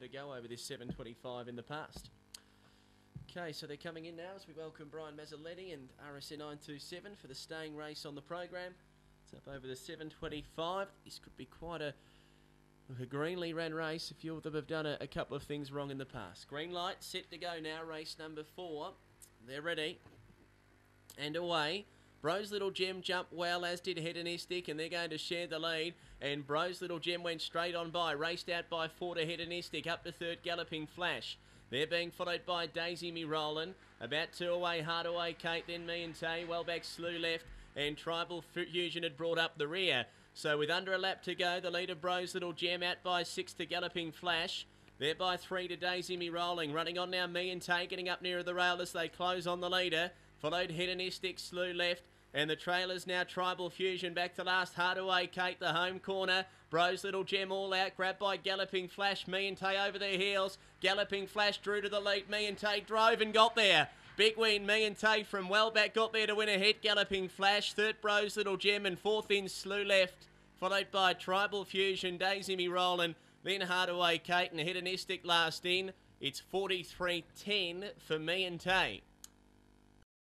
to go over this 725 in the past. Okay, so they're coming in now as we welcome Brian Mazzoletti and RSN 927 for the staying race on the program. It's up over the 725. This could be quite a, a greenly ran race. A few of them have done a, a couple of things wrong in the past. Green light set to go now, race number four. They're ready. And away. Bro's Little Gem jumped well, as did Hedonistic, and they're going to share the lead. And Bro's Little Gem went straight on by, raced out by four to Hedonistic, up to third Galloping Flash. They're being followed by Daisy Me Rollin. About two away, Hardaway Kate, then me and Tay. Well back, Slew left, and Tribal Fusion had brought up the rear. So with under a lap to go, the lead of Bro's Little Gem out by six to Galloping Flash. They're by three to Daisy Me Rollin. Running on now, me and Tay getting up nearer the rail as they close on the leader. Followed Hedonistic, Slew left. And the trailers now Tribal Fusion back to last. Hardaway Kate, the home corner. Bros Little Gem all out. Grabbed by Galloping Flash. Me and Tay over their heels. Galloping Flash drew to the lead. Me and Tay drove and got there. Big win, me and Tay from well back got there to win a hit. Galloping Flash. Third Bros Little Gem and fourth in Slew left. Followed by Tribal Fusion, Daisy Me Rollin'. Then Hardaway Kate and Hedonistic last in. It's 43-10 for me and Tay.